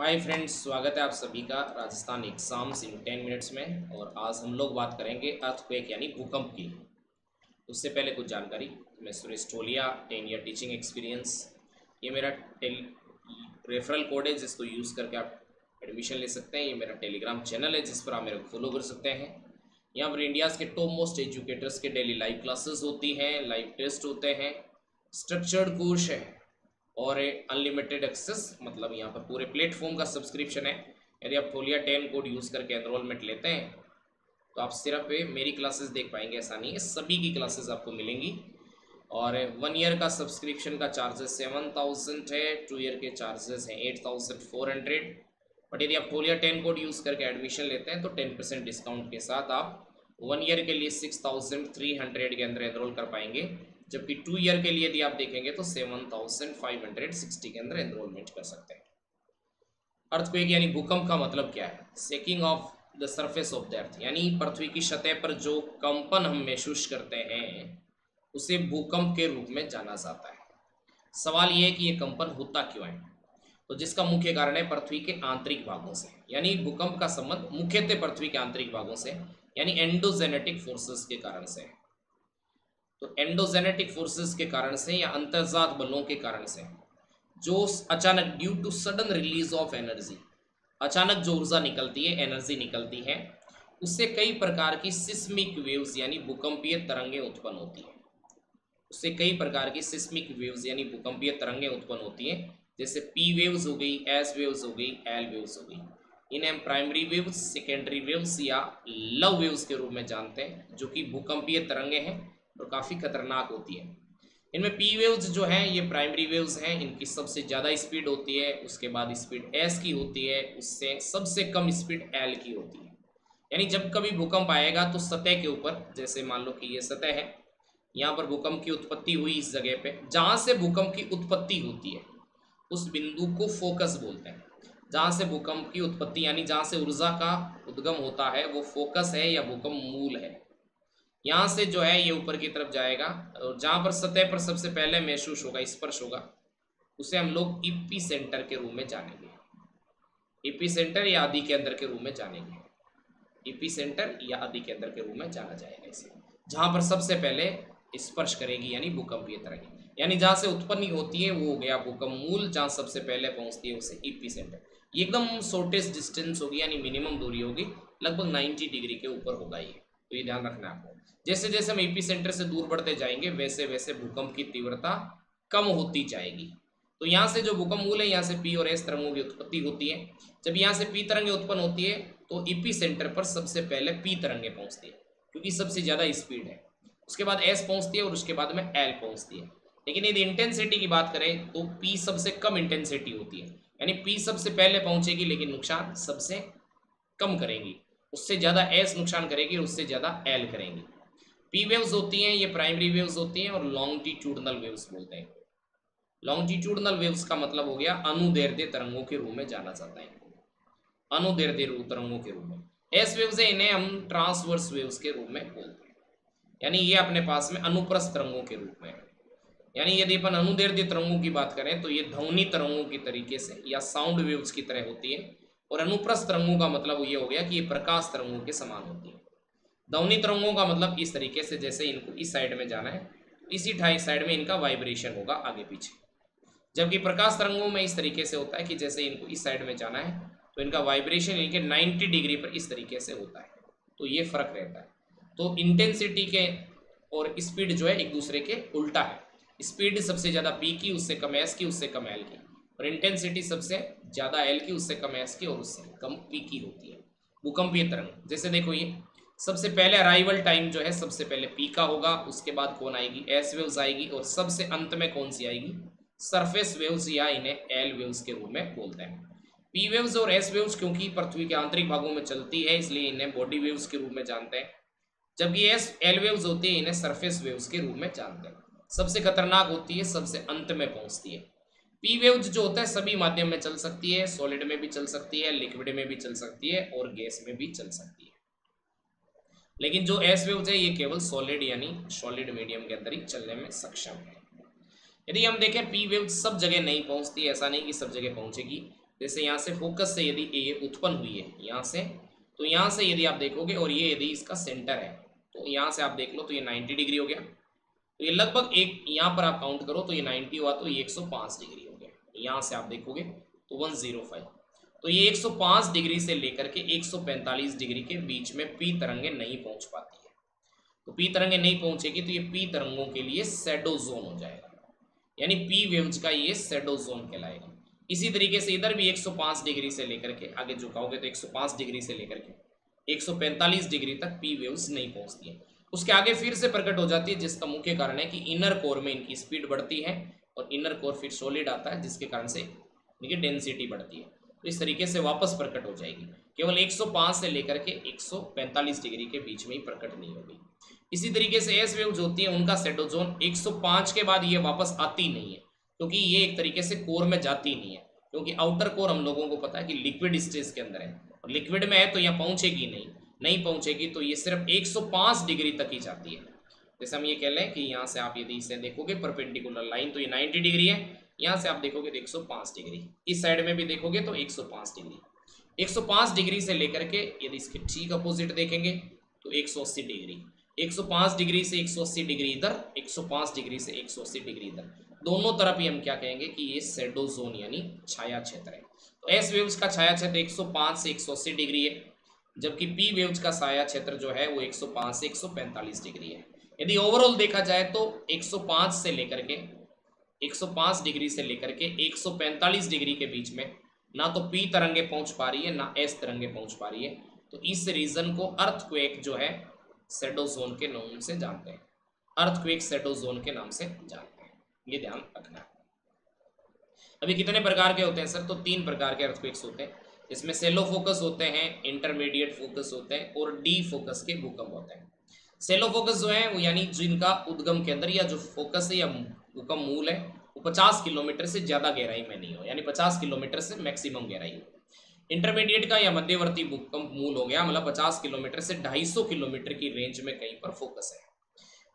Hi friends स्वागत है आप सभी का Rajasthan exams in ten minutes में और आज हम लोग बात करेंगे अर्थक्वेक यानी भूकंप की। उससे पहले कुछ जानकारी, मैं Suresh Tolia ten year teaching experience ये मेरा टेल रेफरल कोड है जिसको यूज़ करके आप एडमिशन ले सकते हैं। ये मेरा टेलीग्राम चैनल है जिस पर आप मेरे को फॉलो कर सकते हैं। यहाँ पर इंडियाज़ के टॉप मोस्ट एजुकेटर्स के डेली लाइव क्लासेस होती हैं लाइव टेस्ट होते हैं स्ट्रक्चर्ड कोर्स है। और अनलिमिटेड एक्सेस मतलब यहाँ पर पूरे प्लेटफॉर्म का सब्सक्रिप्शन है। यदि आप टोलिया टेन कोड यूज़ करके एनरोलमेंट लेते हैं तो आप सिर्फ़ मेरी क्लासेस देख पाएँगे, ऐसा नहीं है। सभी की क्लासेस आपको मिलेंगी। और वन ईयर का सब्सक्रिप्शन का चार्जेस सेवन थाउज़ेंड है टू ईयर के चार्जेस हैं eight thousand four hundred but यदि आप टोलिया टेन कोड यूज़ करके एडमिशन लेते हैं तो टेन परसेंट डिस्काउंट के साथ आप वन ईयर के लिए सिक्स थाउज़ेंड थ्री हंड्रेड के अंदर एनरोल कर पाएँगे। जबकि टू ईयर के लिए यदि आप देखेंगे तो seven thousand five hundred sixty के अंदर एनरोलमेंट कर सकते हैं। अर्थक्वेक यानी भूकंप का मतलब क्या है? Shaking of the surface of the earth यानी पृथ्वी की सतह पर जो कंपन हम महसूस करते हैं, उसे भूकंप के रूप में जाना जाता है। सवाल यह है कि यह कंपन होता क्यों है? तो जिसका मुख्य कारण है पृथ्वी के आंतरिक भागों से, यानी भूकंप का संबंध मुख्यतः पृथ्वी के आंतरिक भागों से, यानी एंडोजेनेटिक फोर्सेस के कारण से। है तो एंडोजेनेटिक फोर्सेस के कारण से या अंतर्जात बलों के कारण से, जो अचानक due to sudden release of energy अचानक जो ऊर्जा निकलती है एनर्जी निकलती है, उससे कई प्रकार की सिस्मिक वेव्स यानी भूकंपीय तरंगें उत्पन्न होती हैं। उससे कई प्रकार की सिस्मिक वेव्स यानी भूकंपीय तरंगें उत्पन्न होती हैं, जैसे पी वेव्स हो गई एस वेव्स हो गई एल वेव्स हो गई। इन्हें हम प्राइमरी वेव्स सेकेंडरी वेव्स या लव वेव्स के रूप में जानते हैं, जो कि भूकंपीय तरंगे हैं। और काफ़ी खतरनाक होती है। इनमें पी वेव्स जो हैं, ये प्राइमरी वेव्स हैं, इनकी सबसे ज़्यादा स्पीड होती है, उसके बाद स्पीड एस की होती है, उससे सबसे कम स्पीड एल की होती है। यानी जब कभी भूकंप आएगा तो सतह के ऊपर, जैसे मान लो कि ये सतह है, यहाँ पर भूकंप की उत्पत्ति हुई इस जगह पे, जहाँ से भूकंप की उत्पत्ति होती है, उस बिंदु को फोकस बोलते हैं। जहाँ से भूकंप की उत्पत्ति, यानी जहाँ से ऊर्जा का उद्गम होता है, वो फोकस है या भूकंप मूल है। यहाँ से जो है ये ऊपर की तरफ़ जाएगा और जहाँ पर सतह पर सबसे पहले महसूस होगा, स्पर्श होगा, उसे हम लोग इपी सेंटर के रूप में जानेंगे। इपी सेंटर या आदि के अंदर के रूप में जानेंगे। इपी सेंटर या आदि के अंदर के रूप में जाना जाएगा इसे। जहाँ पर सबसे पहले स्पर्श करेगी, यानी भूकंप भूकंपीय तरह यानी जहाँ से उत्पन्न होती है, वो हो गया भूकंप मूल, जहाँ सबसे पहले पहुँचती है उसे ईपी सेंटर एकदम शॉर्टेस्ट डिस्टेंस होगी, यानी मिनिमम दूरी होगी, लगभग 90 डिग्री के ऊपर होगा ये। तो ये ध्यान रखना आपको। जैसे जैसे हम एपी सेंटर से दूर बढ़ते जाएँगे, वैसे वैसे भूकंप की तीव्रता कम होती जाएगी। तो यहाँ से जो भूकंप मूल है, यहाँ से पी और एस तरंगों की उत्पत्ति होती है। जब यहाँ से पी तरंगे उत्पन्न होती है तो ईपी सेंटर पर सबसे पहले पी तरंगे पहुँचती है, क्योंकि सबसे ज़्यादा स्पीड है। उसके बाद एस पहुँचती है और उसके बाद में एल पहुँचती है। लेकिन यदि इंटेंसिटी की बात करें तो पी सबसे कम इंटेंसिटी होती है। यानी पी सबसे पहले पहुँचेगी, लेकिन नुकसान सबसे कम करेंगी। उससे ज़्यादा एस नुकसान करेगी और उससे ज़्यादा एल करेंगी। पी वेव्स होती हैं, ये प्राइमरी वेव्स होती हैं और लॉन्गिट्यूडनल वेव्स बोलते हैं। लॉन्गिट्यूडनल वेव्स का मतलब हो गया अनुदैर्ध्य तरंगों के रूप में जाना जाता है। अनुदैर्ध्य तरंगों के रूप में। एस वेव्स है, इन्हें हम ट्रांसवर्स वेव्स के रूप में बोलते हैं। यानी ये अपने पास में अनुप्रस्थ तरंगों के रूप में। यानी यदि अपन अनुदैर्ध्य तरंगों की बात करें तो ये ध्वनि तरंगों की तरीके से या साउंड वेव्स की तरह होती है। और अनुप्रस्थ तरंगों का मतलब ये हो गया कि ये प्रकाश तरंगों के समान होती है। दवनी तरंगों का मतलब इस तरीके से जैसे इनको इस साइड में जाना है, इसी ठाई साइड में इनका वाइब्रेशन होगा आगे पीछे। जबकि प्रकाश तरंगों में इस तरीके से होता है कि जैसे इनको इस साइड में जाना है तो इनका वाइब्रेशन इनके 90 डिग्री पर इस तरीके से होता है। तो ये फ़र्क रहता है। तो इंटेंसिटी के और स्पीड जो है एक दूसरे के उल्टा है। स्पीड सबसे ज़्यादा पी की, उससे कम एस की, उससे कम एल की। और इंटेंसिटी सबसे ज़्यादा एल की, उससे कम एस की और उससे कम पी की होती है। भूकंपीय तरंग। जैसे देखो ये, सबसे पहले अराइवल टाइम जो है, सबसे पहले पी का होगा, उसके बाद कौन आएगी? एस वेव्स आएगी और सबसे अंत में कौन सी आएगी? सरफेस वेव्स या इन्हें एल वेव्स के रूप में बोलते हैं। पी वेव्स और एस वेव्स क्योंकि पृथ्वी के आंतरिक भागों में चलती है, इसलिए इन्हें बॉडी वेव्स के रूप में जानते हैं। जबकि एस एल वेव्स होती है, इन्हें सरफेस वेव्स के रूप में जानते हैं। सबसे खतरनाक होती है, सबसे अंत में पहुँचती है। पी वेव्स जो होता है सभी माध्यम में चल सकती है सॉलिड में भी चल सकती है लिक्विड में भी चल सकती है और गैस में भी चल सकती है। लेकिन जो एस वेव्स है, ये केवल सॉलिड यानी सॉलिड मीडियम के अंदर ही चलने में सक्षम है। यदि हम देखें पी वेव सब जगह नहीं पहुँचती, ऐसा नहीं कि सब जगह पहुंचेगी। जैसे यहाँ से फोकस से यदि ए उत्पन्न हुई है, यहाँ से तो यहाँ से यदि आप देखोगे और ये यदि इसका सेंटर है तो यहाँ से आप देख लो तो ये 90 डिग्री हो गया। तो ये लगभग एक, यहाँ पर आप काउंट करो तो ये 90 हुआ तो ये 105 डिग्री यहाँ से आप देखोगे तो 105 तो ये 105 डिग्री से लेकर के 145 डिग्री के बीच में पी तरंगे नहीं पहुँच पाती है। तो पी तरंगे नहीं पहुंचेगी तो ये पी तरंगों के लिए सेडो जोन हो जाएगा। यानी पी वेव्स का ये सेडो जोन कहलाएगा। इसी तरीके से इधर भी 105 डिग्री से लेकर के, आगे झुकाओगे तो 105 डिग्री से लेकर के 145 डिग्री तक पी वेव्स नहीं पहुँचती है। उसके आगे फिर से प्रकट हो जाती है, जिसका मुख्य कारण है कि इनर कोर में इनकी स्पीड बढ़ती है। और इनर कोर फिर सॉलिड आता है, जिसके कारण से इनकी डेंसिटी बढ़ती है। तो इस तरीके से वापस प्रकट हो जाएगी। केवल 105 से लेकर के 145 डिग्री के बीच में ही प्रकट नहीं होगी। इसी तरीके से एस वेव्स होती है, उनका सेटोजोन 105 के बाद ये वापस आती नहीं है, क्योंकि ये एक तरीके से कोर में जाती नहीं है। क्योंकि आउटर कोर हम लोगों को पता है कि लिक्विड स्टेज के अंदर है। और लिक्विड में है तो यहाँ पहुंचेगी नहीं। नहीं पहुंचेगी तो ये सिर्फ़ 105 डिग्री तक ही जाती है। जैसे हम ये कह लें कि यहाँ से आप यदि इसे देखोगे परपेंडिकुलर लाइन तो ये 90 डिग्री है यहाँ से आप देखोगे तो 105 डिग्री इस साइड में भी देखोगे तो 105 डिग्री 105 डिग्री से लेकर के यदि इसके ठीक अपोजिट देखेंगे तो 180 डिग्री 105 डिग्री से 180 डिग्री इधर 105 डिग्री से 180 डिग्री इधर दोनों तरफ़ ही हम क्या कहेंगे कि ये सेडो जोन यानी छाया क्षेत्र है तो एस वेव्स का छाया क्षेत्र 105 से 180 डिग्री है जबकि पी वेव्स का छाया क्षेत्र जो है वो 105 से 145 डिग्री है यदि ओवरऑल देखा जाए तो 105 से लेकर के 105 डिग्री से लेकर के 145 डिग्री के बीच में ना तो पी तरंगे पहुँच पा रही है, ना एस तरंगे पहुँच पा रही है। तो इस रीजन को अर्थक्वेक जो है सेडोजोन के नाम से जानते हैं। अर्थक्वेक सेडोजोन के नाम से जानते हैं। ये ध्यान रखना। अभी कितने प्रकार के होते हैं सर? तो तीन प्रकार के अर्थक्वेक्स होते हैं। इसमें सेलो फोकस होते हैं इंटरमीडिएट फोकस होते हैं और डी फोकस के भूकंप होते हैं। सेलो फोकस जो है यानी जिनका उद्गम के अंदर या जो फोकस है या भूकंप मूल है, वो 50 किलोमीटर से ज़्यादा गहराई में नहीं हो, यानी 50 किलोमीटर से मैक्सिमम गहराई हो। इंटरमीडिएट का या मध्यवर्ती भूकंप मूल हो गया मतलब 50 किलोमीटर से 250 किलोमीटर की रेंज में कहीं पर फोकस है।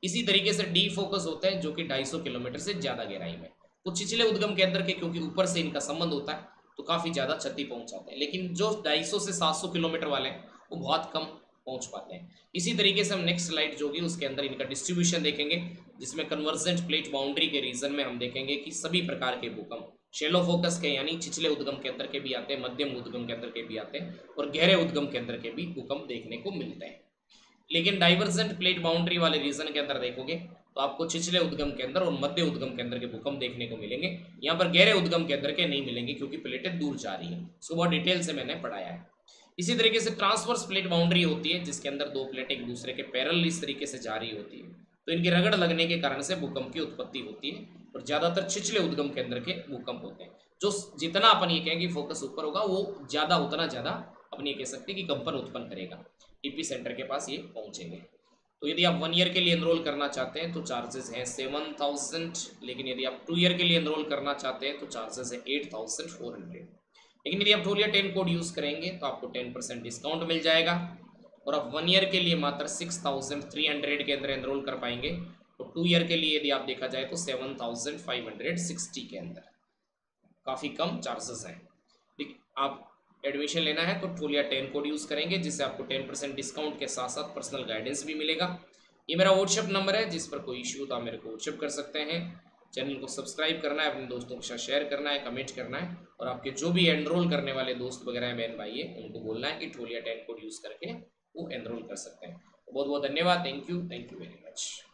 इसी तरीके से डी फोकस होता है, जो कि 250 किलोमीटर से ज़्यादा गहराई में। कुछ छिछले उद्गम के अंदर के, क्योंकि ऊपर से इनका संबंध होता है तो काफ़ी ज़्यादा क्षति पहुंचाते हैं। लेकिन जो 250 से 700 किलोमीटर वाले हैं, वो बहुत कम पहुँच पाते हैं। इसी तरीके से हम नेक्स्ट स्लाइड जो होगी उसके अंदर इनका डिस्ट्रीब्यूशन देखेंगे, जिसमें कन्वर्जेंट प्लेट बाउंड्री के रीजन में हम देखेंगे कि सभी प्रकार के भूकंप शेलो फोकस के, यानी छिछले उद्गम के अंदर के भी आते हैं, मध्यम उद्गम के अंदर के भी आते हैं, और गहरे उद्गम के अंदर के भी भूकंप देखने को मिलते हैं। लेकिन डाइवर्जेंट प्लेट बाउंड्री वाले रीजन के अंदर देखोगे तो आपको छिछले उद्गम के अंदर और मध्य उद्गम के अंदर के भूकंप देखने को मिलेंगे। यहाँ पर गहरे उद्गम के अंदर के नहीं मिलेंगे, क्योंकि प्लेटें दूर जा रही है। उसको बहुत डिटेल से मैंने पढ़ाया है। इसी तरीके से ट्रांसवर्स प्लेट बाउंड्री होती है, जिसके अंदर दो प्लेट एक दूसरे के पैरल इस तरीके से जा रही होती है। तो इनकी रगड़ लगने के कारण से भूकंप की उत्पत्ति होती है और ज़्यादातर छिछले उद्गम के अंदर के भूकंप होते हैं। जो जितना अपन ये कहेंगे फोकस ऊपर होगा, वो ज़्यादा उतना ज़्यादा अपन ये कह सकते हैं कि कंपन उत्पन्न करेगा। ईपी सेंटर के पास ये पहुँचेंगे। तो यदि आप वन ईयर के लिए एनरोल करना चाहते हैं तो चार्जेस हैं सेवन थाउज़ेंड लेकिन यदि आप टू ईयर के लिए एनरोल करना चाहते हैं तो चार्जेस है एट थाउज़ेंड फोर हंड्रेड लेकिन यदि आप टोलिया टेन कोड यूज़ करेंगे तो आपको टेन परसेंट डिस्काउंट मिल जाएगा। और आप वन ईयर के लिए मात्र सिक्स थाउज़ेंड थ्री हंड्रेड के अंदर एनरोल कर पाएँगे। तो टू ईयर के लिए यदि आप देखा जाए तो seven thousand five hundred sixty के अंदर। काफ़ी कम चार्जेस हैं। आप एडमिशन लेना है तो टोलिया टेन कोड यूज़ करेंगे, जिससे आपको टेन परसेंट डिस्काउंट के साथ साथ पर्सनल गाइडेंस भी मिलेगा। ये मेरा व्हाट्सएप नंबर है, जिस पर कोई इश्यू तो आप मेरे को व्हाट्सएप कर सकते हैं। चैनल को सब्सक्राइब करना है, अपने दोस्तों के साथ शेयर करना है कमेंट करना है और आपके जो भी एनरोल करने वाले दोस्त वगैरह हैं, बहन भाई है, उनको बोलना है कि टोलिया टेन कोड यूज़ करके वो एनरोल कर सकते हैं। बहुत बहुत धन्यवाद thank you thank you very much